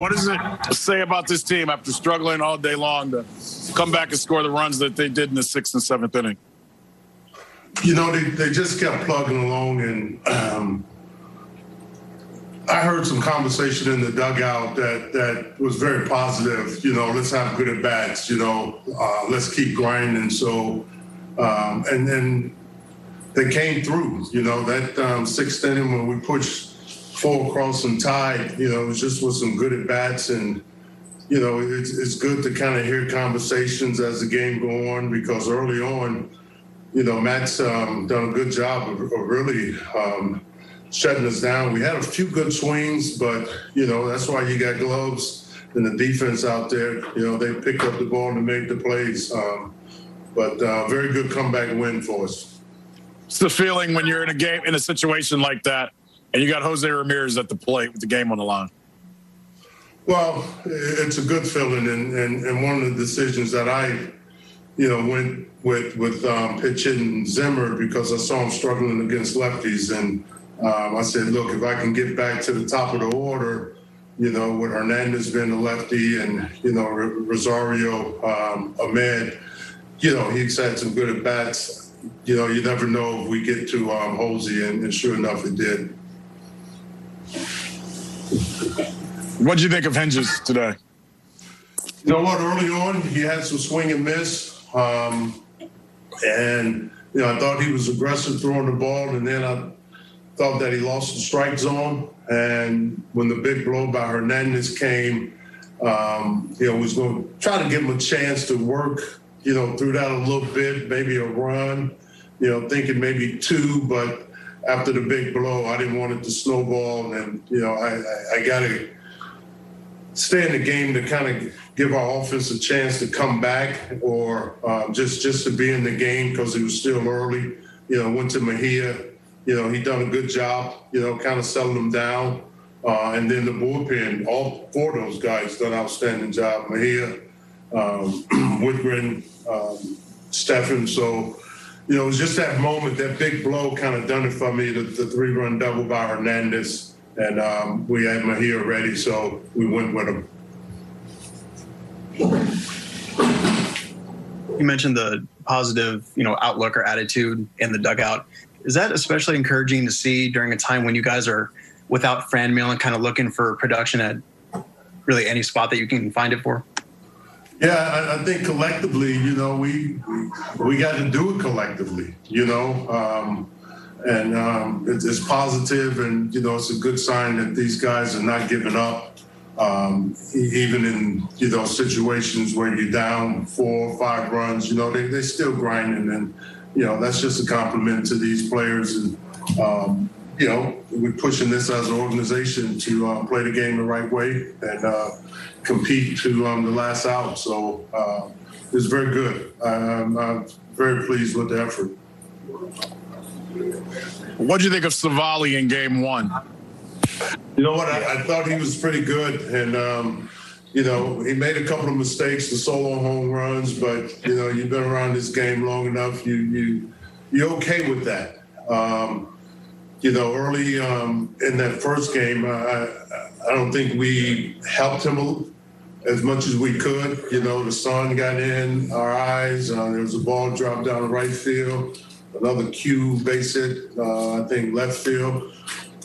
What does it say about this team after struggling all day long to come back and score the runs that they did in the sixth and seventh inning? You know, they, they just kept plugging along, and um, I heard some conversation in the dugout that that was very positive. You know, let's have good at bats. You know, uh, let's keep grinding. So, um, and then they came through. You know, that um, sixth inning when we pushed four across and tied, you know, it was just with some good at bats and. You know, it's, it's good to kind of hear conversations as the game go on because early on, you know, Matt's um, done a good job of, of really um, shutting us down. We had a few good swings, but you know that's why you got gloves and the defense out there. You know they picked up the ball and made the plays. Um, but uh, very good comeback win for us. It's the feeling when you're in a game in a situation like that, and you got Jose Ramirez at the plate with the game on the line. Well, it's a good feeling, and, and, and one of the decisions that I, you know, went with with um, pitching Zimmer because I saw him struggling against lefties, and um, I said, look, if I can get back to the top of the order, you know, with Hernandez being a lefty and, you know, Rosario, um, Amed, you know, he's had some good at bats. You know, you never know if we get to um, Jose, and, and sure enough, it did. What do you think of Hentges today? You know what? Early on, he had some swing and miss, um, and you know I thought he was aggressive throwing the ball, and then I thought that he lost the strike zone. And when the big blow by Hernandez came, um, you know, was going to try to give him a chance to work, you know, through that a little bit, maybe a run, you know, thinking maybe two, but after the big blow, I didn't want it to snowball. And, you know, I, I, I got to stay in the game to kind of give our offense a chance to come back or um, just, just to be in the game because it was still early. You know, went to Mejia, you know, he done a good job, you know, kind of settling them down. Uh, and then the bullpen, all four of those guys done outstanding job. Mejia, um, Wittgren, um. So, you know, it was just that moment, that big blow kind of done it for me, the, the three run double by Hernandez. And um, we had Mejia ready, so we went with him. You mentioned the positive, you know, outlook or attitude in the dugout. Is that especially encouraging to see during a time when you guys are without Franmil and kind of looking for production at really any spot that you can find it for? Yeah, I, I think collectively, you know, we we got to do it collectively, you know, um, and um, it's, it's positive, and you know, it's a good sign that these guys are not giving up, um, even in you know situations where you're down four or five runs. You know, they they're still grinding and you know, that's just a compliment to these players. And, um, you know, we're pushing this as an organization to uh, play the game the right way and uh, compete to um, the last out. So uh, it's very good. I'm, I'm, very pleased with the effort. What do you think of Civale in game one? You know what? I, I thought he was pretty good. And, um, you know, he made a couple of mistakes, the solo home runs, but you know, you've been around this game long enough. You you you're okay with that. Um, you know, early um, in that first game, I I don't think we helped him as much as we could. You know, the sun got in our eyes. Uh, there was a ball dropped down the right field, another cue base hit, uh, I think left field.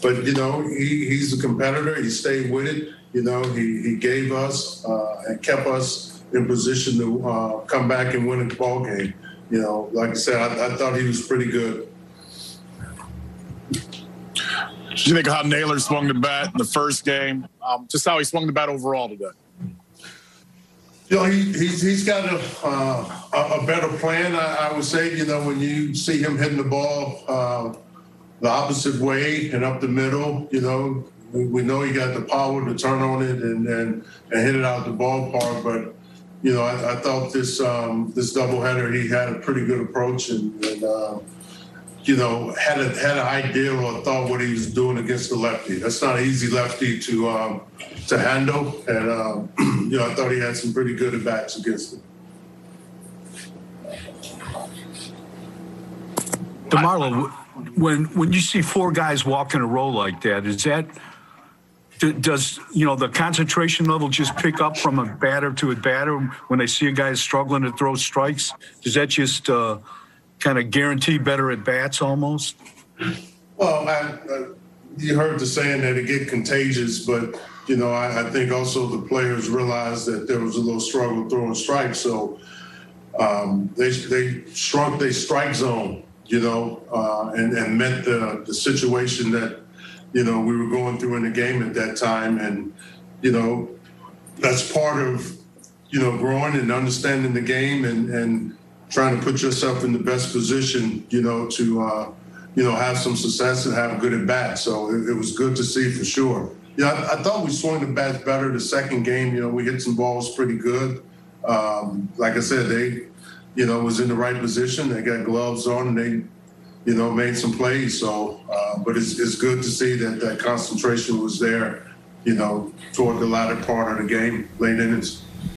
But you know, he, he's a competitor. He stayed with it. You know, he, he gave us uh, and kept us in position to uh, come back and win a ball game. You know, like I said, I, I thought he was pretty good. You think of how Naylor swung the bat in the first game? Um, just how he swung the bat overall today. You know, he, he's, he's got a, uh, a better plan, I, I, would say. You know, when you see him hitting the ball uh, the opposite way and up the middle, you know, we, we know he got the power to turn on it and, and, and hit it out the ballpark. But, you know, I, I thought this um, this doubleheader, he had a pretty good approach and, and uh, you know, had a, had an idea or thought what he was doing against the lefty. That's not an easy lefty to um, to handle, and um, you know, I thought he had some pretty good at bats against him. DeMarlo, when when you see four guys walk in a row like that, is that Does, you know, the concentration level just pick up from a batter to a batter when they see a guy struggling to throw strikes? Does that just uh, kind of guarantee better at bats almost? Well, I, I, you heard the saying that it get contagious, but you know, I, I think also the players realized that there was a little struggle throwing strikes, so um, they they shrunk their strike zone, you know, uh, and and met the the situation that you know we were going through in the game at that time, and you know, that's part of you know growing and understanding the game and and trying to put yourself in the best position, you know, to uh, you know have some success and have good at bat. So it, it was good to see for sure. Yeah, I, I thought we swung the bats better the second game. You know, we hit some balls pretty good. Um, like I said, they, you know, was in the right position. They got gloves on and they, you know, made some plays. So, uh, but it's, it's good to see that that concentration was there, you know, toward the latter part of the game, late innings.